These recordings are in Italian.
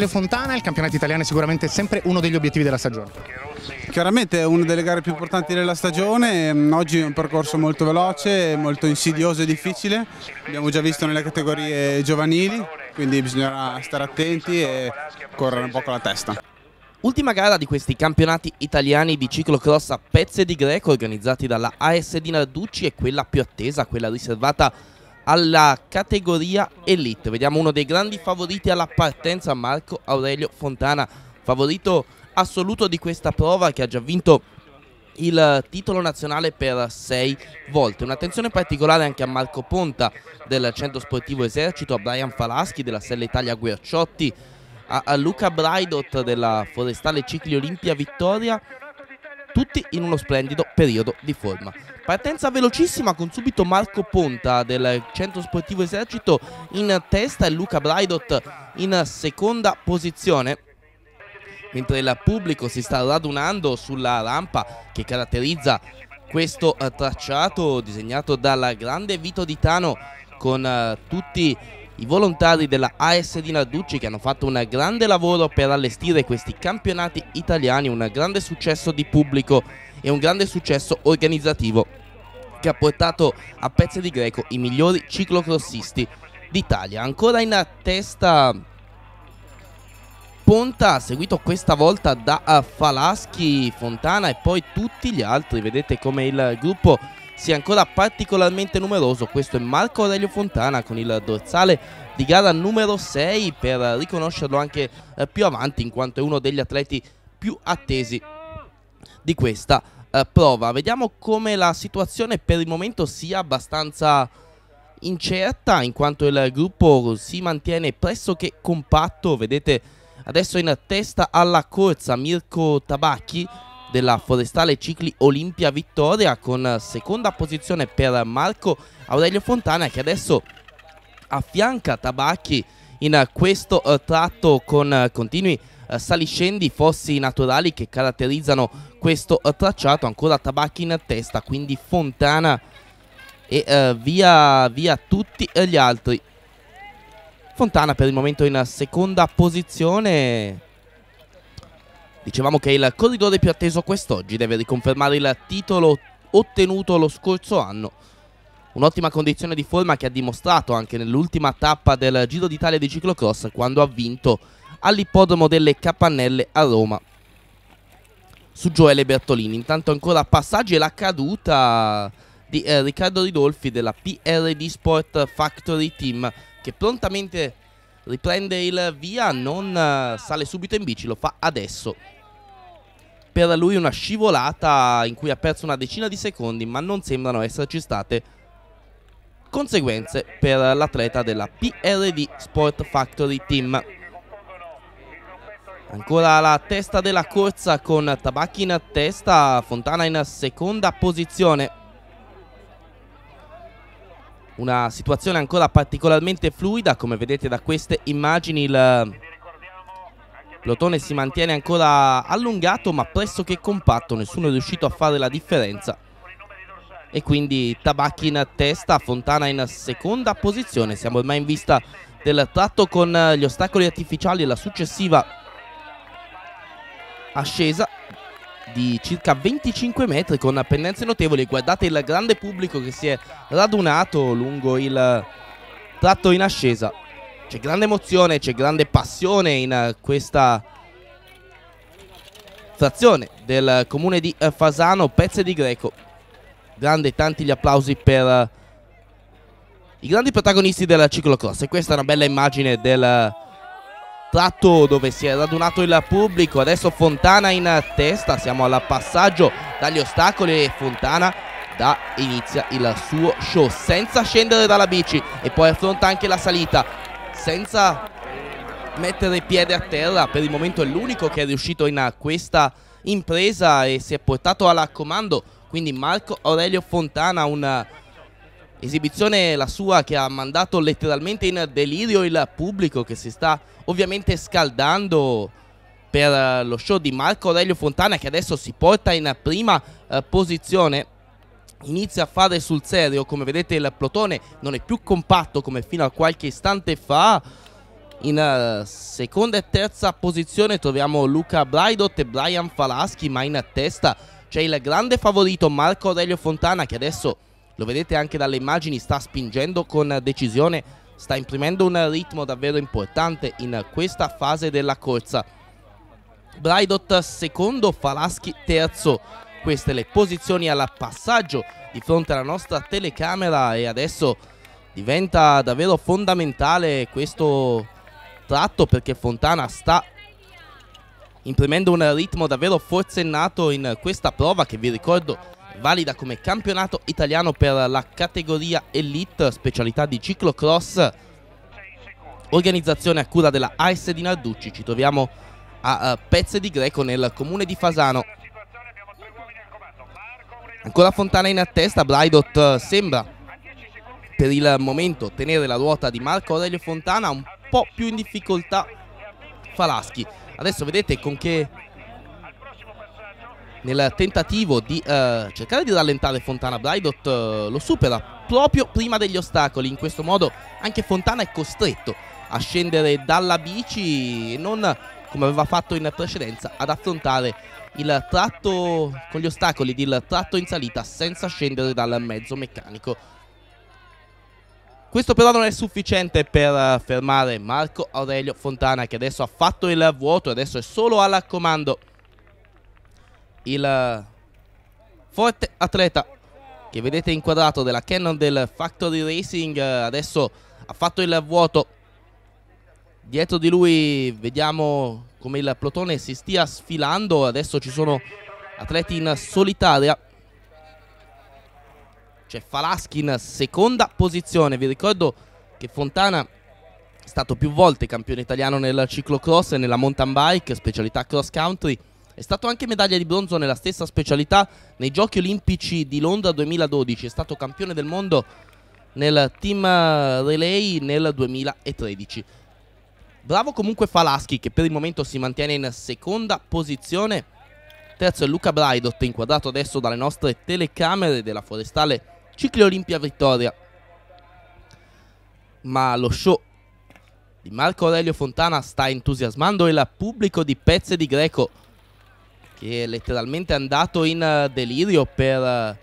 Aurelio Fontana, il campionato italiano è sicuramente sempre uno degli obiettivi della stagione. Chiaramente è una delle gare più importanti della stagione, mm, oggi è un percorso molto veloce, molto insidioso e difficile, abbiamo già visto nelle categorie giovanili, quindi bisognerà stare attenti e correre un po' con la testa. Ultima gara di questi campionati italiani di ciclocross a pezze di greco organizzati dalla ASD Narducci e quella più attesa, quella riservata alla categoria Elite. Vediamo uno dei grandi favoriti alla partenza, Marco Aurelio Fontana, favorito assoluto di questa prova che ha già vinto il titolo nazionale per sei volte. Un'attenzione particolare anche a Marco Ponta del Centro Sportivo Esercito, a Brian Falaschi della Sella Italia Guerciotti, a, Luca Braidot della Forestale Cicli Olimpia Vittoria, tutti in uno splendido periodo di forma. Partenza velocissima con subito Marco Ponta del Centro Sportivo Esercito in testa e Luca Braidot in seconda posizione. Mentre il pubblico si sta radunando sulla rampa che caratterizza questo uh, tracciato disegnato dal grande Vito Ditano con uh, tutti i volontari della ASD Narducci che hanno fatto un grande lavoro per allestire questi campionati italiani, un grande successo di pubblico e un grande successo organizzativo che ha portato a pezzi di greco i migliori ciclocrossisti d'Italia. Ancora in testa Ponta, seguito questa volta da Falaschi, Fontana e poi tutti gli altri. Vedete come il gruppo sia ancora particolarmente numeroso. Questo è Marco Aurelio Fontana con il dorsale di gara numero 6 per riconoscerlo anche eh, più avanti in quanto è uno degli atleti più attesi di questa eh, prova. Vediamo come la situazione per il momento sia abbastanza incerta in quanto il gruppo si mantiene pressoché compatto. Vedete adesso in testa alla corsa Mirko Tabacchi della Forestale Cicli Olimpia Vittoria con seconda posizione per Marco Aurelio Fontana che adesso affianca Tabacchi in questo uh, tratto con uh, continui uh, saliscendi fossi naturali che caratterizzano questo tracciato. Ancora Tabacchi in testa quindi Fontana e via, via tutti gli altri. Fontana per il momento in seconda posizione Dicevamo che il corridore più atteso quest'oggi deve riconfermare il titolo ottenuto lo scorso anno. Un'ottima condizione di forma che ha dimostrato anche nell'ultima tappa del Giro d'Italia di ciclocross quando ha vinto all'ippodromo delle Capannelle a Roma su Gioele Bertolini. Intanto ancora passaggi e la caduta di eh, Riccardo Ridolfi della PRD Sport Factory Team che prontamente riprende il via, non uh, sale subito in bici, lo fa adesso. Per lui una scivolata in cui ha perso una decina di secondi, ma non sembrano esserci state conseguenze per l'atleta della PRD Sport Factory Team. Ancora la testa della corsa con Tabacchi in testa, Fontana in seconda posizione una situazione ancora particolarmente fluida come vedete da queste immagini il plotone si mantiene ancora allungato ma pressoché compatto nessuno è riuscito a fare la differenza. E quindi Tabacchi in testa Fontana in seconda posizione. Siamo ormai in vista del tratto con gli ostacoli artificiali e la successiva ascesa di circa 25 metri con pendenze notevoli. Guardate il grande pubblico che si è radunato lungo il tratto in ascesa. C'è grande emozione, c'è grande passione in questa frazione del comune di Fasano, Pezze di Greco. Grande, tanti gli applausi per i grandi protagonisti del ciclocross. E questa è una bella immagine del tratto dove si è radunato il pubblico. Adesso Fontana in testa, siamo al passaggio dagli ostacoli e Fontana da inizia il suo show senza scendere dalla bici e poi affronta anche la salita senza mettere piede a terra. Per il momento è l'unico che è riuscito in questa impresa e si è portato alla comando. Quindi Marco Aurelio Fontana, un Esibizione la sua che ha mandato letteralmente in delirio il pubblico che si sta ovviamente scaldando per eh, lo show di Marco Aurelio Fontana che adesso si porta in prima eh, posizione. Inizia a fare sul serio, come vedete il plotone non è più compatto come fino a qualche istante fa. In uh, seconda e terza posizione troviamo Luca Braidot e Brian Falaschi, ma in testa c'è il grande favorito Marco Aurelio Fontana che adesso, lo vedete anche dalle immagini, sta spingendo con decisione, sta imprimendo un ritmo davvero importante in questa fase della corsa. Braidot secondo, Falaschi terzo, queste le posizioni al passaggio di fronte alla nostra telecamera e adesso diventa davvero fondamentale questo tratto perché Fontana sta imprimendo un ritmo davvero forsennato in questa prova che vi ricordo valida come campionato italiano per la categoria Elite specialità di ciclocross. Organizzazione a cura della AS di Narducci. Ci troviamo a Pezze di Greco nel comune di Fasano. Ancora Fontana in attesta, Braidot eh, sembra per il momento tenere la ruota di Marco Aurelio Fontana un po' più in difficoltà Falaschi. Adesso vedete con che nel tentativo di uh, cercare di rallentare Fontana Braidot uh, lo supera proprio prima degli ostacoli. In questo modo anche Fontana è costretto a scendere dalla bici e non come aveva fatto in precedenza ad affrontare il tratto con gli ostacoli del tratto in salita senza scendere dal mezzo meccanico. Questo però non è sufficiente per fermare Marco Aurelio Fontana che adesso ha fatto il vuoto, adesso è solo al comando il forte atleta che vedete inquadrato della Canon del Factory Racing adesso ha fatto il vuoto dietro di lui vediamo come il plotone si stia sfilando. Adesso ci sono atleti in solitaria. C'è Falaschi in seconda posizione. Vi ricordo che Fontana è stato più volte campione italiano nel ciclocross e nella mountain bike, specialità cross country. È stato anche medaglia di bronzo nella stessa specialità nei Giochi Olimpici di Londra 2012. È stato campione del mondo nel team relay nel 2013. Bravo comunque Falaschi che per il momento si mantiene in seconda posizione. Terzo è Luca Braidot inquadrato adesso dalle nostre telecamere della forestale Cicli Olimpia Vittoria. Ma lo show di Marco Aurelio Fontana sta entusiasmando il pubblico di Pezze di Greco che è letteralmente andato in delirio per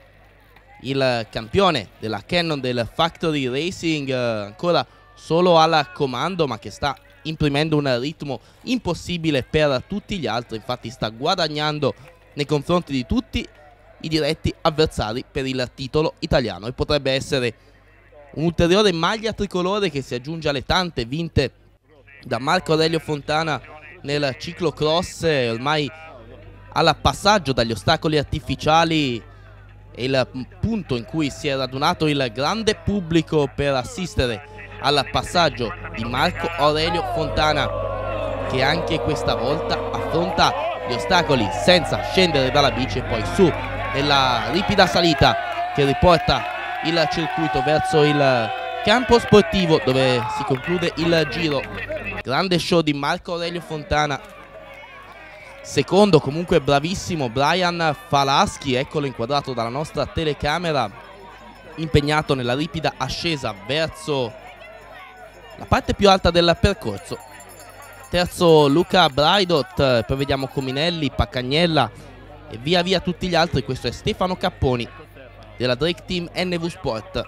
il campione della Canon del Factory Racing ancora solo al comando ma che sta imprimendo un ritmo impossibile per tutti gli altri, infatti sta guadagnando nei confronti di tutti i diretti avversari per il titolo italiano. E potrebbe essere un'ulteriore maglia tricolore che si aggiunge alle tante vinte da Marco Aurelio Fontana nel ciclocross ormai al passaggio dagli ostacoli artificiali è il punto in cui si è radunato il grande pubblico per assistere al passaggio di Marco Aurelio Fontana che anche questa volta affronta gli ostacoli senza scendere dalla bici e poi su nella ripida salita che riporta il circuito verso il campo sportivo dove si conclude il giro. Grande show di Marco Aurelio Fontana secondo comunque bravissimo Brian Falaschi eccolo inquadrato dalla nostra telecamera impegnato nella ripida ascesa verso la parte più alta del percorso. Terzo Luca Braidot, poi vediamo Cominelli, Paccagnella e via via tutti gli altri. Questo è Stefano Capponi della Drake Team NV Sport.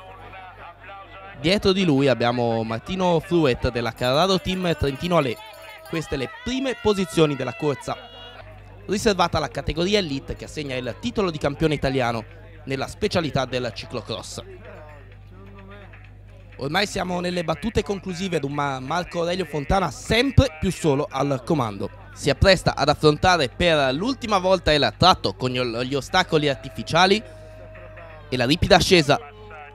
Dietro di lui abbiamo Martino Fruet della Carraro Team Trentino Ale. Queste le prime posizioni della corsa riservata alla categoria Elite che assegna il titolo di campione italiano nella specialità del ciclocross. Ormai siamo nelle battute conclusive ad un Marco Aurelio Fontana sempre più solo al comando. Si appresta ad affrontare per l'ultima volta il tratto con gli ostacoli artificiali e la ripida ascesa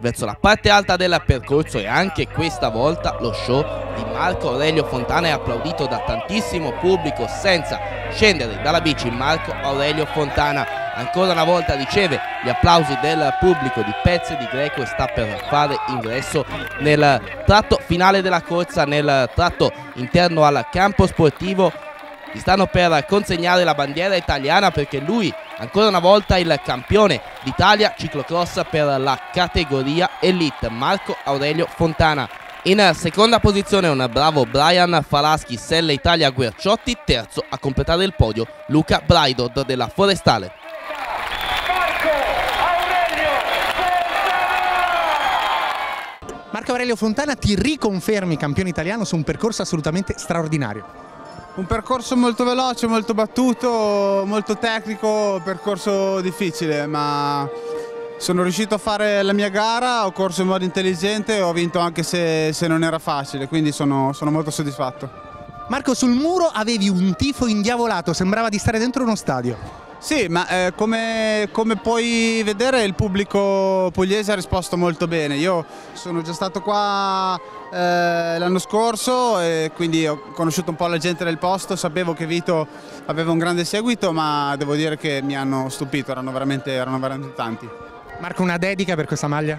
verso la parte alta del percorso e anche questa volta lo show di Marco Aurelio Fontana è applaudito da tantissimo pubblico senza scendere dalla bici Marco Aurelio Fontana ancora una volta riceve gli applausi del pubblico di Pezze di Greco e sta per fare ingresso nel tratto finale della corsa, nel tratto interno al campo sportivo. Gli stanno per consegnare la bandiera italiana perché lui ancora una volta il campione d'Italia ciclocross per la categoria Elite, Marco Aurelio Fontana. In seconda posizione un bravo Brian Falaschi, Selle Italia Guerciotti, terzo a completare il podio Luca Braidod della Forestale. Marco Aurelio Fontana ti riconfermi campione italiano su un percorso assolutamente straordinario. Un percorso molto veloce, molto battuto, molto tecnico, percorso difficile, ma sono riuscito a fare la mia gara, ho corso in modo intelligente e ho vinto anche se, se non era facile, quindi sono, sono molto soddisfatto. Marco, sul muro avevi un tifo indiavolato, sembrava di stare dentro uno stadio. Sì, ma eh, come, come, puoi vedere il pubblico pugliese ha risposto molto bene. Io sono già stato qua eh, l'anno scorso e quindi ho conosciuto un po' la gente del posto, sapevo che Vito aveva un grande seguito, ma devo dire che mi hanno stupito, erano veramente, erano veramente tanti. Marco, una dedica per questa maglia?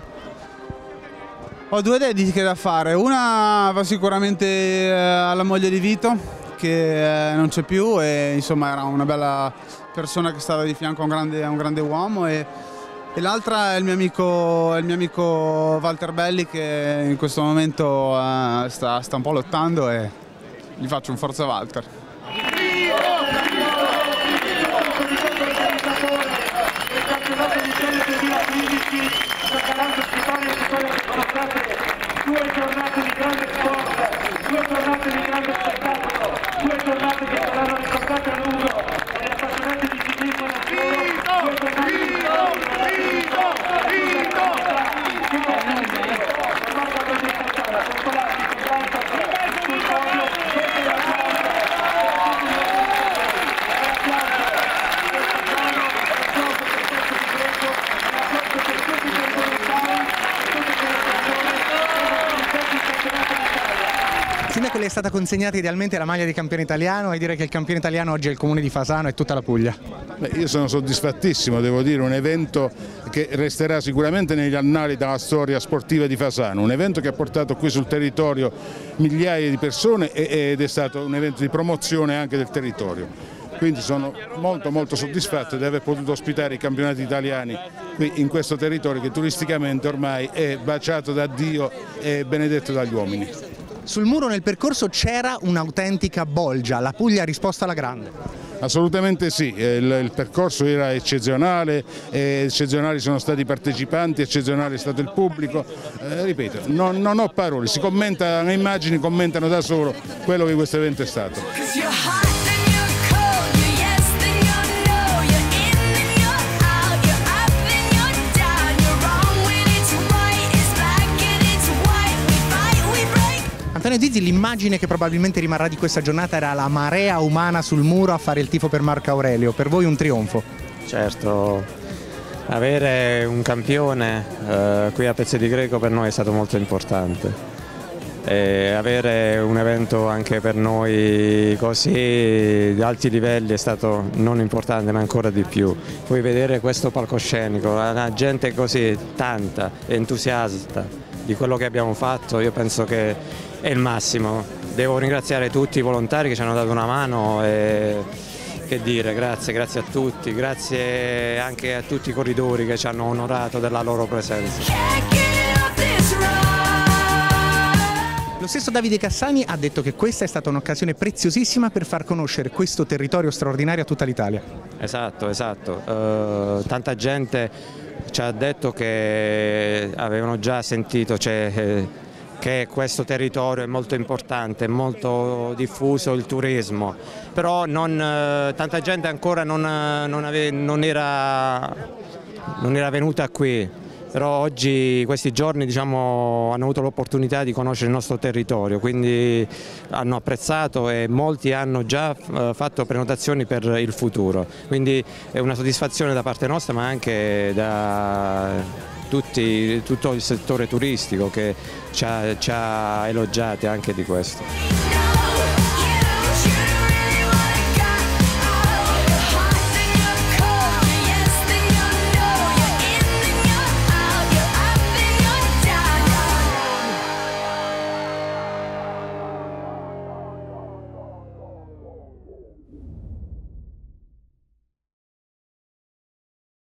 Ho due dediche da fare, una va sicuramente eh, alla moglie di Vito che eh, non c'è più e insomma era una bella persona che stava di fianco a un grande, a un grande uomo e, e l'altra è il mio, amico, il mio amico Walter Belli che in questo momento uh, sta, sta un po' lottando e gli faccio un forza Walter. due giornate di grande sport, due giornate di grande spettacolo, due giornate che saranno ricordate a lungo dagli appassionati di ciclismo non solo, due giornate di Sindaco le è stata consegnata idealmente la maglia di campione italiano e dire che il campione italiano oggi è il comune di Fasano e tutta la Puglia. Beh, io sono soddisfattissimo, devo dire, un evento che resterà sicuramente negli annali della storia sportiva di Fasano, un evento che ha portato qui sul territorio migliaia di persone ed è stato un evento di promozione anche del territorio. Quindi sono molto molto soddisfatto di aver potuto ospitare i campionati italiani qui in questo territorio che turisticamente ormai è baciato da Dio e benedetto dagli uomini. Sul muro nel percorso c'era un'autentica bolgia, la Puglia ha risposto alla grande. Assolutamente sì, il, il, percorso era eccezionale, eccezionali sono stati i partecipanti, eccezionale è stato il pubblico, eh, ripeto, non, non, ho parole, si commenta, le immagini commentano da solo quello che questo evento è stato. Antonio Zizzi, l'immagine che probabilmente rimarrà di questa giornata era la marea umana sul muro a fare il tifo per Marco Aurelio. Per voi un trionfo? Certo, avere un campione eh, qui a Pezzi di Greco per noi è stato molto importante. E avere un evento anche per noi così di alti livelli è stato non importante ma ancora di più. Poi vedere questo palcoscenico, la gente così tanta, entusiasta di quello che abbiamo fatto, io penso che è il massimo. Devo ringraziare tutti i volontari che ci hanno dato una mano e che dire, grazie, grazie a tutti, grazie anche a tutti i corridori che ci hanno onorato della loro presenza. Lo stesso Davide Cassani ha detto che questa è stata un'occasione preziosissima per far conoscere questo territorio straordinario a tutta l'Italia. Esatto, esatto. Uh, tanta gente ci ha detto che avevano già sentito, cioè, eh, che questo territorio è molto importante, è molto diffuso il turismo, però non, eh, tanta gente ancora non, eh, non, ave, non, era, non era venuta qui. Però oggi, questi giorni diciamo, hanno avuto l'opportunità di conoscere il nostro territorio, quindi hanno apprezzato e molti hanno già fatto prenotazioni per il futuro, quindi è una soddisfazione da parte nostra ma anche da tutti, tutto il settore turistico che ci ha, ci ha elogiati anche di questo.